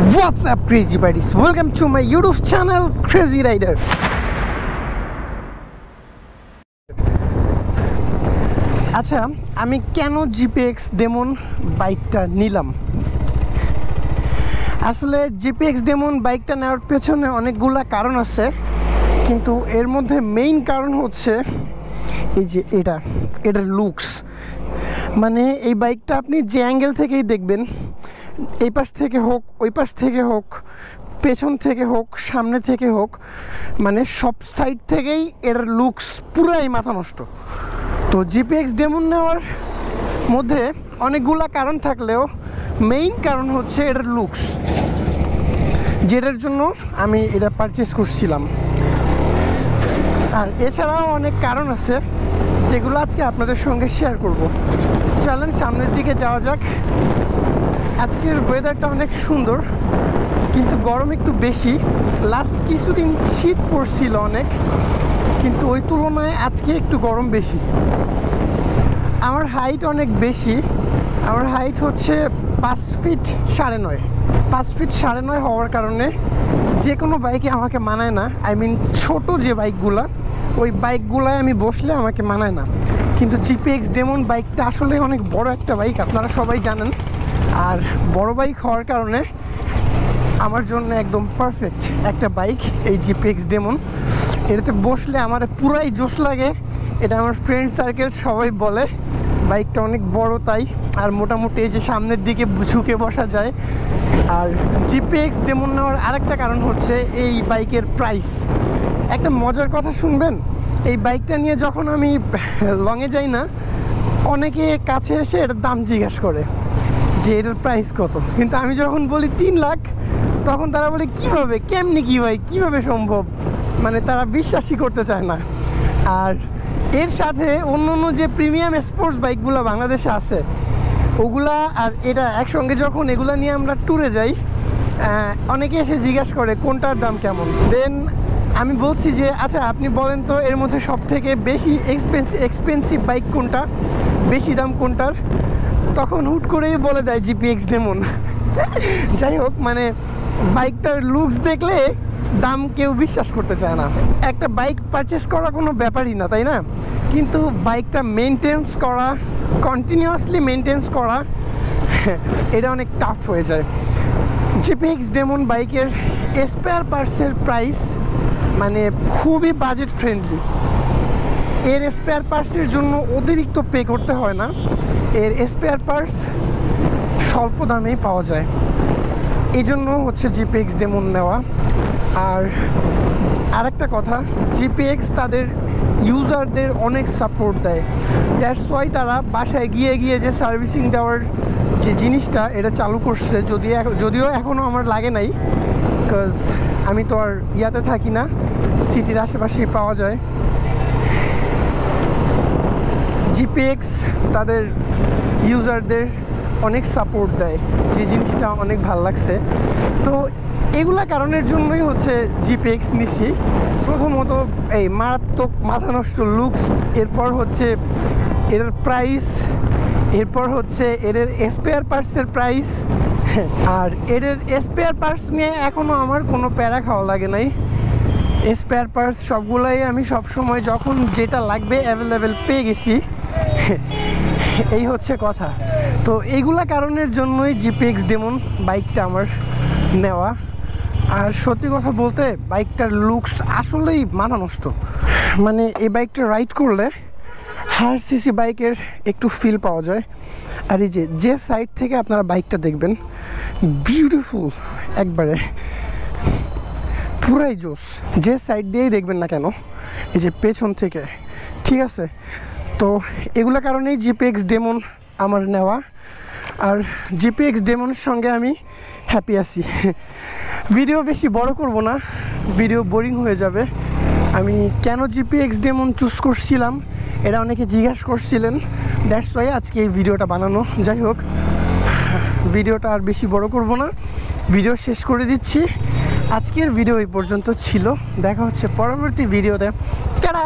What's up, crazy buddies? Welcome to my YouTube channel, Crazy Rider. আচ্ছা আমি কেন GPX demon বাইকটা নিলাম আসলে জিপিএক্স ডেমন বাইকটা নেওয়ার পেছনে অনেকগুলা কারণ আছে, কিন্তু এর মধ্যে মেইন কারণ হচ্ছে এই যে এটা, এটার লুকস মানে এই বাইকটা আপনি যে অ্যাঙ্গেল থেকেই দেখবেন এই পাশ থেকে হোক, ওই পাশ থেকে হোক, পেছন থেকে হোক, সামনে থেকে হোক মানে সব সাইড থেকেই এর লুকস পুরাই মাথা নষ্ট। তো জিপিএক্স ডেমন নেওয়ার মধ্যে অনেকগুলা কারণ থাকলেও মেইন কারণ হচ্ছে এটার লুকস যেটার জন্য আমি এটা পারচেস করছিলাম। আর এছাড়াও অনেক কারণ আছে, যেগুলো আজকে আপনাদের সঙ্গে শেয়ার করব। চলেন সামনের দিকে যাওয়া যাক। আজকের ওয়েদারটা অনেক সুন্দর, কিন্তু গরম একটু বেশি। লাস্ট কিছুদিন শীত পড়ছিল অনেক, কিন্তু ওই তুলনায় আজকে একটু গরম বেশি। আমার হাইট অনেক বেশি, আমার হাইট হচ্ছে পাঁচ ফিট সাড়ে নয়। পাঁচ ফিট সাড়ে নয় হওয়ার কারণে যে কোনো বাইকে আমাকে মানায় না। আই মিন ছোট যে বাইকগুলা ওই বাইকগুলায় আমি বসলে আমাকে মানায় না। কিন্তু জিপিএক্স ডেমন বাইকটা আসলে অনেক বড় একটা বাইক আপনারা সবাই জানেন। আর বড় বাইক হওয়ার কারণে আমার জন্য একদম পারফেক্ট একটা বাইক এই জিপিএক্স ডেমন এটাতে বসলে আমার পুরাই জোশ লাগে। এটা আমার ফ্রেন্ড সার্কেল সবাই বলে। বাইকটা অনেক বড় তাই। আর মোটামুটি এই যে সামনের দিকে ঝুঁকে বসা যায়। আর জিপিএক্স ডেমন নেওয়ার আরেকটা কারণ হচ্ছে এই বাইকের প্রাইস একটা মজার কথা শুনবেন? এই বাইকটা নিয়ে যখন আমি লংয়ে যাই না, অনেকে কাছে এসে এটার দাম জিজ্ঞেস করে। যে এটার প্রাইস কত? কিন্তু আমি যখন বলি তিন লাখ, তখন তারা বলে, কীভাবে? কেমনি কী ভাই? কীভাবে সম্ভব? মানে তারা বিশ্বাসই করতে চায় না। আর এর সাথে অন্য অন্য যে প্রিমিয়াম স্পোর্টস বাইকগুলো বাংলাদেশে আছে, ওগুলা আর এটা একসঙ্গে যখন এগুলা নিয়ে আমরা ট্যুরে যাই অনেকে এসে জিজ্ঞাসা করে, কোনটার দাম কেমন? দেন আমি বলছি যে আচ্ছা আপনি বলেন তো, এর মধ্যে সব থেকে বেশি এক্সপেন্সিভ এক্সপেন্সিভ বাইক কোনটা? বেশি দাম কোনটার? তখন হুট করেই বলে দেয় জিপিএক্স ডেমন যাই হোক মানে বাইকটার লুকস দেখলে দাম কেউ বিশ্বাস করতে চায় না। একটা বাইক পারচেস করা কোনো ব্যাপারই না, তাই না? কিন্তু বাইকটা মেনটেন্স করা কন্টিনিউয়াসলি মেনটেন্স করা, এটা অনেক টাফ হয়ে যায়। জিপিএক্স ডেমন বাইকের স্পেয়ার পার্টসের প্রাইস মানে খুবই বাজেট ফ্রেন্ডলি এর স্পেয়ার পার্টসের জন্য অতিরিক্ত পে করতে হয় না। এর স্পেয়ার পার্টস স্বল্প দামেই পাওয়া যায়। এই জন্য হচ্ছে জিপিএক্স ডেমন নেওয়া। আর আরেকটা কথা জিপিএক্স তাদের ইউজারদের অনেক সাপোর্ট দেয়। দ্যাটস ওয়াই তারা বাসায় গিয়ে গিয়ে যে সার্ভিসিং দেওয়ার যে জিনিসটা, এটা চালু করছে। যদি যদিও এখনও আমার লাগে নাই বিকজ আমি তো আর ইয়াতে থাকি না সিটির আশেপাশেই পাওয়া যায়। জিপিএক্স তাদের ইউজারদের অনেক সাপোর্ট দেয়, যে জিনিসটা অনেক ভালো লাগছে। তো এগুলা কারণের জন্যই হচ্ছে জিপিএক্স নিছি। প্রথমত এই মারাত্মক মাথা নষ্ট লুকস এরপর হচ্ছে এর প্রাইস এরপর হচ্ছে এর স্পেয়ার পার্টসের প্রাইস আর এর স্পেয়ার পার্টস নিয়ে এখনও আমার কোনো প্যারা খাওয়া লাগে নাই। স্পেয়ার পার্টস সবগুলাই আমি সব সময় যখন যেটা লাগবে অ্যাভেলেবেল পেয়ে গেছি। এই হচ্ছে কথা। তো এইগুলা কারণের জন্যই জিপিএক্স ডেমন বাইকটা আমার নেওয়া। আর সত্যি কথা বলতে বাইকটার লুকস আসলেই মানা নষ্ট। মানে এই বাইকটা রাইড করলে হার সিসি বাইকের একটু ফিল পাওয়া যায়। আর এই যে যে সাইড থেকে আপনারা বাইকটা দেখবেন বিউটিফুল একবারে। পুরাই জোস যে সাইড দিয়েই দেখবেন না কেন, এই যে পেছন থেকে। ঠিক আছে? তো এগুলো কারণেই জিপিএক্স ডেমন আমার নেওয়া। আর জিপিএক্স ডেমনের সঙ্গে আমি হ্যাপি আছি। ভিডিও বেশি বড় করব না ভিডিও বোরিং হয়ে যাবে। আমি কেন জিপিএক্স ডেমন চুজ করছিলাম, এটা অনেকে জিজ্ঞাসা করছিলেন। দ্যাটস ওয়াই আজকে এই ভিডিওটা বানানো। যাই হোক ভিডিওটা আর বেশি বড় করব না। ভিডিও শেষ করে দিচ্ছি। আজকের ভিডিও এই পর্যন্ত ছিল। দেখা হচ্ছে পরবর্তী ভিডিওতে চারা